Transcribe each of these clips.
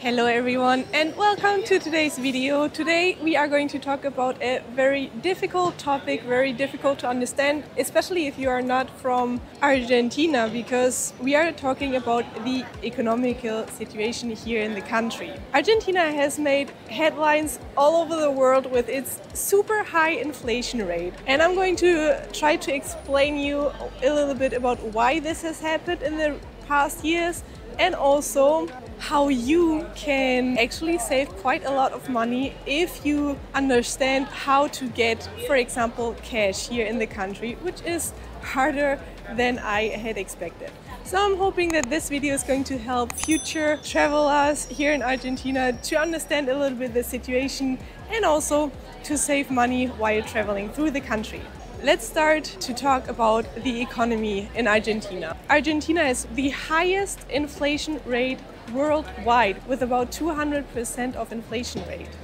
Hello everyone and welcome to today's video. Today we are going to talk about a very difficult topic, very difficult to understand, especially if you are not from Argentina because we are talking about the economical situation here in the country. Argentina has made headlines all over the world with its super high inflation rate and I'm going to try to explain you a little bit about why this has happened in the past years and also how you can actually save quite a lot of money if you understand how to get, for example, cash here in the country, which is harder than I had expected. So I'm hoping that this video is going to help future travelers here in Argentina to understand a little bit the situation and also to save money while traveling through the country. Let's start to talk about the economy in Argentina. Argentina has the highest inflation rate worldwide with about 200% of inflation rate,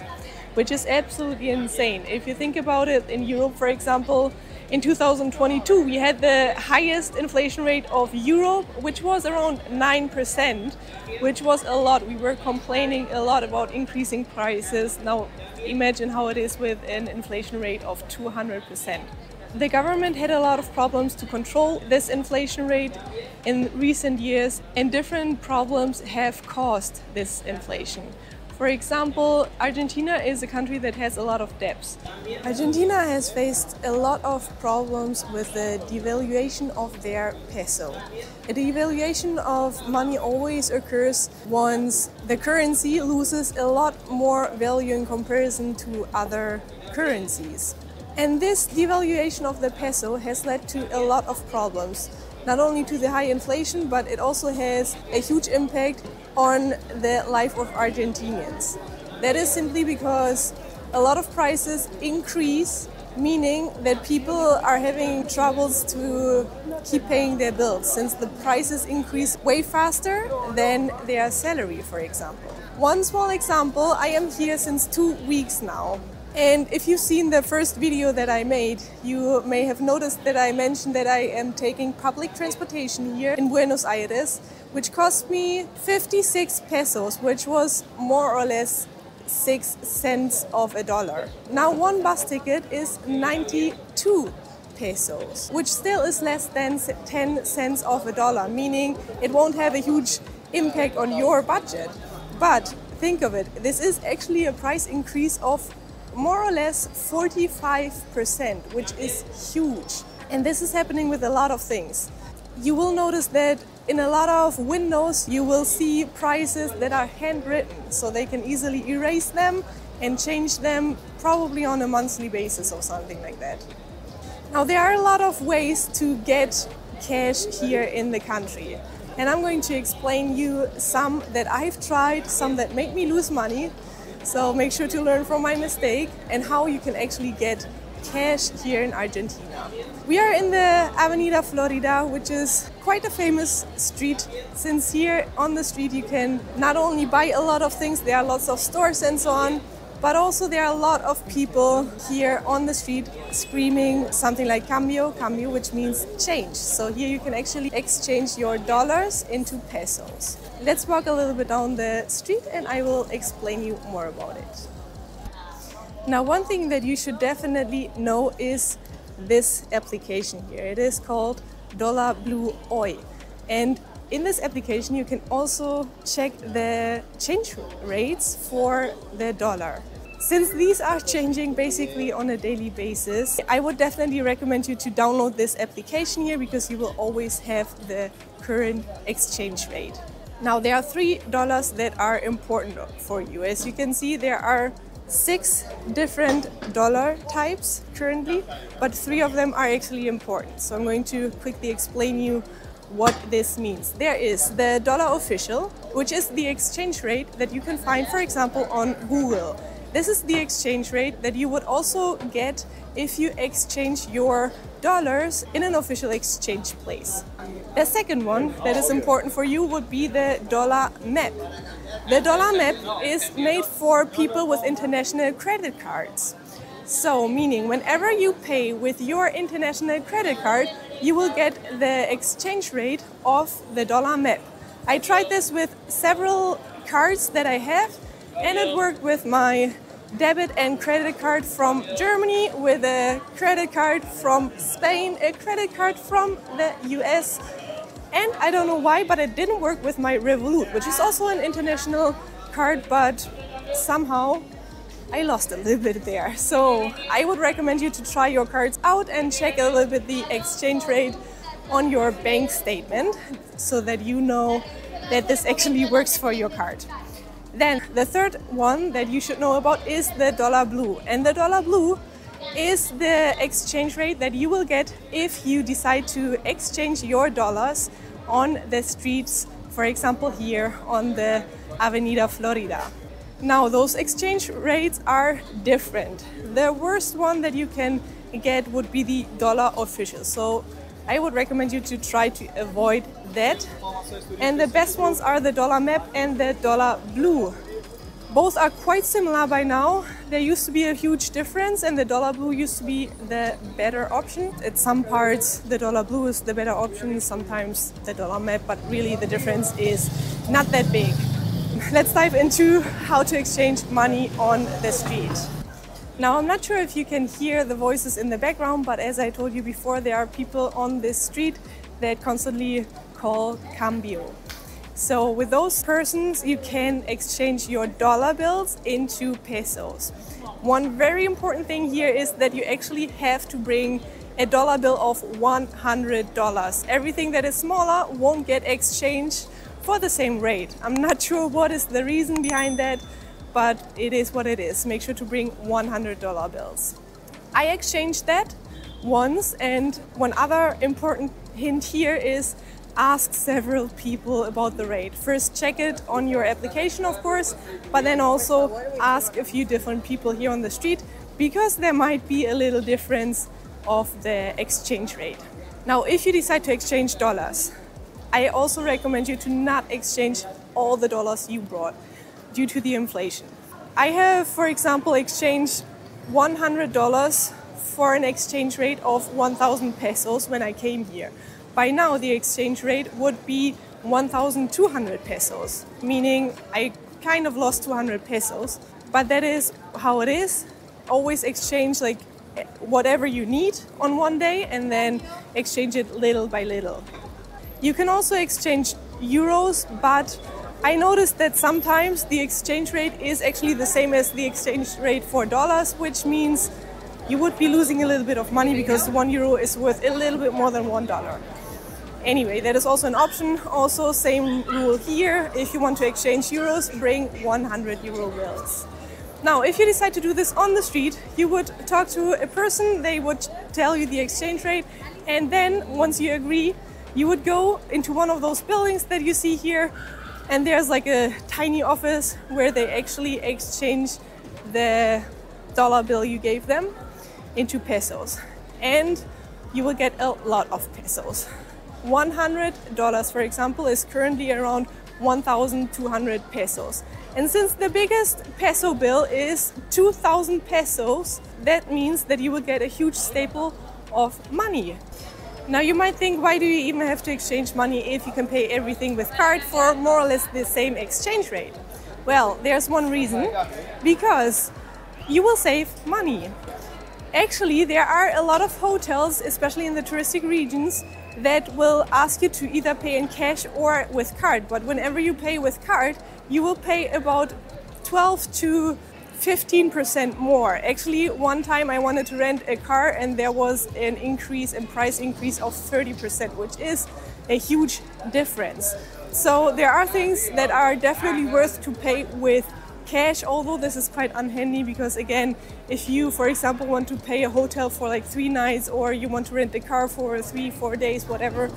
which is absolutely insane. If you think about it, in Europe, for example, in 2022, we had the highest inflation rate of Europe, which was around 9%, which was a lot. We were complaining a lot about increasing prices. Now, imagine how it is with an inflation rate of 200%. The government had a lot of problems to control this inflation rate in recent years, and different problems have caused this inflation. For example, Argentina is a country that has a lot of debts. Argentina has faced a lot of problems with the devaluation of their peso. A devaluation of money always occurs once the currency loses a lot more value in comparison to other currencies. And this devaluation of the peso has led to a lot of problems, not only to the high inflation, but it also has a huge impact on the life of Argentinians. That is simply because a lot of prices increase, meaning that people are having troubles to keep paying their bills since the prices increase way faster than their salary, for example. One small example I am here since two weeks now. And if you've seen the first video that I made, you may have noticed that I mentioned that I am taking public transportation here in Buenos Aires, which cost me 56 pesos, which was more or less 6 cents of a dollar. Now one bus ticket is 92 pesos, which still is less than 10 cents of a dollar, meaning it won't have a huge impact on your budget. But think of it, this is actually a price increase of more or less 45%, which is huge. And this is happening with a lot of things. You will notice that in a lot of windows you will see prices that are handwritten, so they can easily erase them and change them probably on a monthly basis or something like that. Now, there are a lot of ways to get cash here in the country. And I'm going to explain you some that I've tried, some that made me lose money, so make sure to learn from my mistake and how you can actually get cash here in Argentina. We are in the Avenida Florida, which is quite a famous street since here on the street you can not only buy a lot of things, there are lots of stores and so on, but also there are a lot of people here on the street screaming something like cambio, cambio, which means change. So here you can actually exchange your dollars into pesos. Let's walk a little bit down the street and I will explain you more about it. Now one thing that you should definitely know is this application here. It is called Dollar Blue Hoy. And in this application, you can also check the change rates for the dollar. Since these are changing basically on a daily basis, I would definitely recommend you to download this application here because you will always have the current exchange rate. Now, there are three dollars that are important for you. As you can see, there are six different dollar types currently, but three of them are actually important. So I'm going to quickly explain you what this means. There is the dollar official, which is the exchange rate that you can find, for example, on Google. This is the exchange rate that you would also get if you exchange your dollars in an official exchange place. The second one that is important for you would be the dollar MEP. The dollar MEP is made for people with international credit cards. So, meaning whenever you pay with your international credit card, you will get the exchange rate of the dollar MEP. I tried this with several cards that I have, and it worked with my debit and credit card from Germany, with a credit card from Spain, a credit card from the US, and I don't know why, but it didn't work with my Revolut, which is also an international card, but somehow I lost a little bit there. So I would recommend you to try your cards out and check a little bit the exchange rate on your bank statement so that you know that this actually works for your card. Then the third one that you should know about is the dollar blue. And the dollar blue is the exchange rate that you will get if you decide to exchange your dollars on the streets, for example, here on the Avenida Florida. Now, those exchange rates are different. The worst one that you can get would be the dollar official. So, I would recommend you to try to avoid that. And the best ones are the dollar MEP and the dollar blue. Both are quite similar by now. There used to be a huge difference, and the dollar blue used to be the better option. At some parts, the dollar blue is the better option, sometimes the dollar MEP, but really the difference is not that big. Let's dive into how to exchange money on the street. Now, I'm not sure if you can hear the voices in the background, but as I told you before, there are people on this street that constantly call cambio. So, with those persons, you can exchange your dollar bills into pesos. One very important thing here is that you actually have to bring a dollar bill of $100. Everything that is smaller won't get exchanged for the same rate. I'm not sure what is the reason behind that, but it is what it is. Make sure to bring $100 bills. I exchanged that once, and one other important hint here is ask several people about the rate. First, check it on your application, of course, but then also ask a few different people here on the street because there might be a little difference of the exchange rate. Now, if you decide to exchange dollars, I also recommend you to not exchange all the dollars you brought due to the inflation. I have, for example, exchanged $100 for an exchange rate of 1,000 pesos when I came here. By now, the exchange rate would be 1,200 pesos, meaning I kind of lost 200 pesos. But that is how it is. Always exchange like whatever you need on one day and then exchange it little by little. You can also exchange euros, but I noticed that sometimes the exchange rate is actually the same as the exchange rate for dollars, which means you would be losing a little bit of money because one euro is worth a little bit more than one dollar. Anyway, that is also an option. Also, same rule here. If you want to exchange euros, bring 100 euro bills. Now, if you decide to do this on the street, you would talk to a person, they would tell you the exchange rate, and then once you agree, you would go into one of those buildings that you see here, and there's like a tiny office where they actually exchange the dollar bill you gave them into pesos. And you will get a lot of pesos. $100, for example, is currently around 1,200 pesos. And since the biggest peso bill is 2,000 pesos, that means that you will get a huge staple of money. Now you might think, why do you even have to exchange money if you can pay everything with card for more or less the same exchange rate? Well, there's one reason, because you will save money. Actually, there are a lot of hotels, especially in the touristic regions, that will ask you to either pay in cash or with card. But whenever you pay with card, you will pay about 12 to 15% more. Actually, one time I wanted to rent a car and there was an increase in price increase of 30%, which is a huge difference. So there are things that are definitely worth to pay with cash, although this is quite unhandy because again, if you, for example, want to pay a hotel for like three nights or you want to rent a car for three, four days, whatever,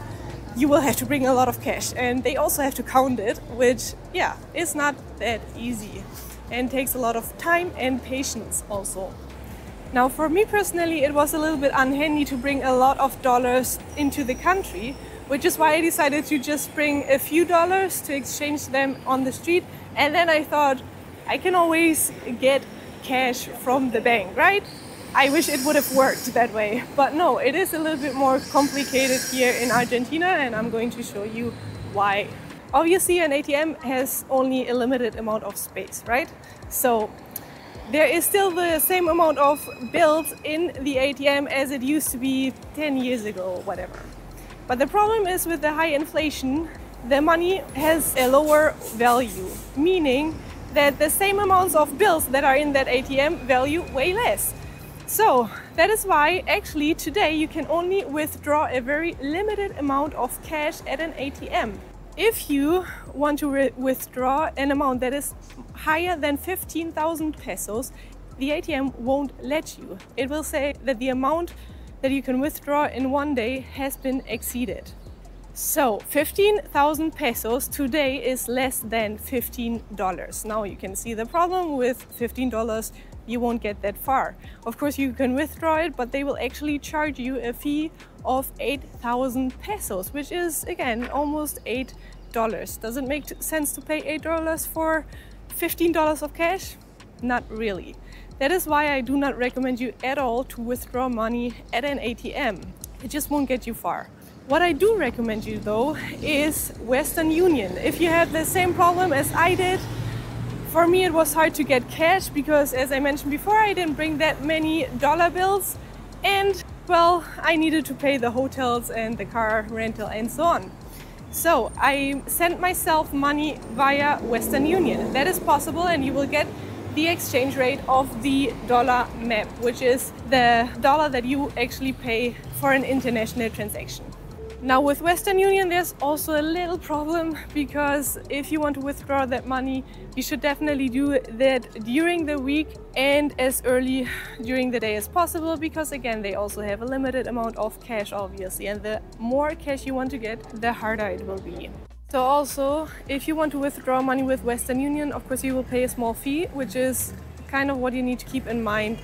you will have to bring a lot of cash and they also have to count it, which, yeah, is not that easy and takes a lot of time and patience also. Now, for me personally, it was a little bit unhandy to bring a lot of dollars into the country, which is why I decided to just bring a few dollars to exchange them on the street. And then I thought, I can always get cash from the bank, right? I wish it would have worked that way. But no, it is a little bit more complicated here in Argentina, and I'm going to show you why. Obviously, an ATM has only a limited amount of space, right? So there is still the same amount of bills in the ATM as it used to be 10 years ago whatever. But the problem is with the high inflation, the money has a lower value, meaning that the same amounts of bills that are in that ATM value way less. So that is why actually today you can only withdraw a very limited amount of cash at an ATM. If you want to withdraw an amount that is higher than 15,000 pesos, the ATM won't let you. It will say that the amount that you can withdraw in one day has been exceeded. So 15,000 pesos today is less than $15. Now you can see the problem with $15 you won't get that far. Of course you can withdraw it but they will actually charge you a fee of 8,000 pesos which is again almost $8. Does it make sense to pay $8 for $15 of cash? Not really. That is why I do not recommend you at all to withdraw money at an ATM. It just won't get you far. What I do recommend you though is Western Union. If you have the same problem as I did, for me it was hard to get cash because as I mentioned before, I didn't bring that many dollar bills and well, I needed to pay the hotels and the car rental and so on. So I sent myself money via Western Union. That is possible and you will get the exchange rate of the dollar MEP, which is the dollar that you actually pay for an international transaction. Now with Western Union there's also a little problem because if you want to withdraw that money you should definitely do that during the week and as early during the day as possible because again they also have a limited amount of cash obviously and the more cash you want to get the harder it will be. So also if you want to withdraw money with Western Union of course you will pay a small fee which is kind of what you need to keep in mind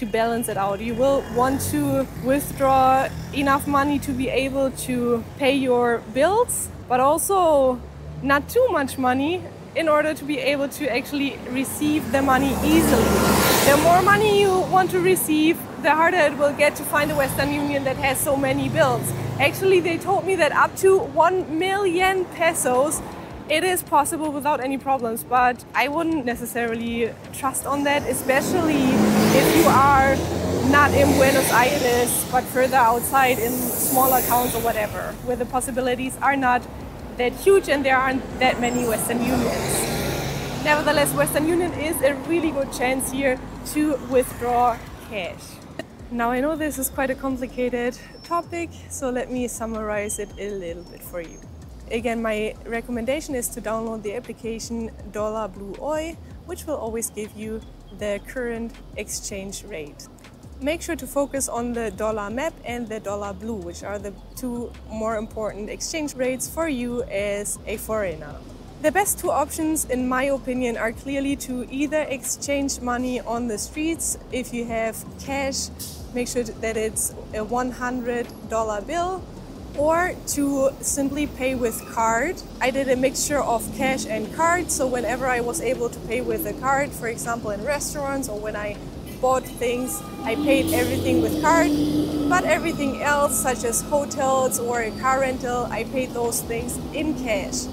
to balance it out. You will want to withdraw enough money to be able to pay your bills, but also not too much money in order to be able to actually receive the money easily. The more money you want to receive, the harder it will get to find a Western Union that has so many bills. Actually, they told me that up to 1 million pesos it is possible without any problems, but I wouldn't necessarily trust on that, especially if you are not in Buenos Aires, but further outside in smaller towns or whatever, where the possibilities are not that huge and there aren't that many Western Unions. Nevertheless, Western Union is a really good chance here to withdraw cash. Now I know this is quite a complicated topic, so let me summarize it a little bit for you. Again, my recommendation is to download the application Dollar Blue Hoy, which will always give you the current exchange rate. Make sure to focus on the dollar MEP and the dollar blue, which are the two more important exchange rates for you as a foreigner. The best two options, in my opinion, are clearly to either exchange money on the streets if you have cash, make sure that it's a $100 bill or to simply pay with card. I did a mixture of cash and card, so whenever I was able to pay with a card, for example in restaurants or when I bought things, I paid everything with card, but everything else such as hotels or a car rental, I paid those things in cash.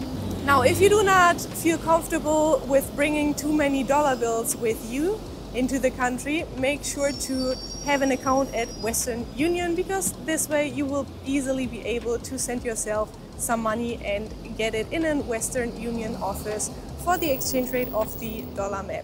Now, if you do not feel comfortable with bringing too many dollar bills with you into the country, make sure to have an account at Western Union because this way you will easily be able to send yourself some money and get it in a Western Union office for the exchange rate of the dollar MEP.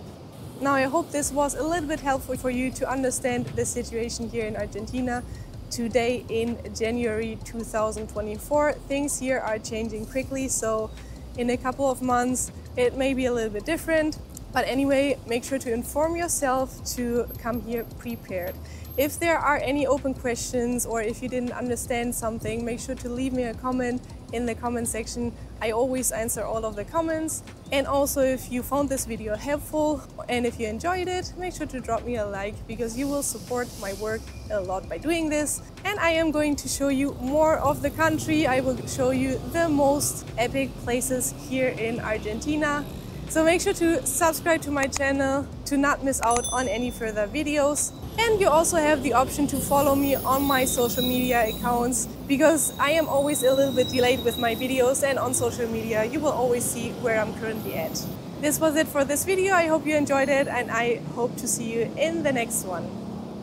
Now I hope this was a little bit helpful for you to understand the situation here in Argentina today in January 2024. Things here are changing quickly so in a couple of months it may be a little bit different but anyway, make sure to inform yourself to come here prepared. If there are any open questions or if you didn't understand something, make sure to leave me a comment in the comment section. I always answer all of the comments. And also if you found this video helpful and if you enjoyed it, make sure to drop me a like because you will support my work a lot by doing this. And I am going to show you more of the country. I will show you the most epic places here in Argentina. So make sure to subscribe to my channel to not miss out on any further videos. And you also have the option to follow me on my social media accounts because I am always a little bit delayed with my videos and on social media you will always see where I'm currently at. This was it for this video. I hope you enjoyed it and I hope to see you in the next one.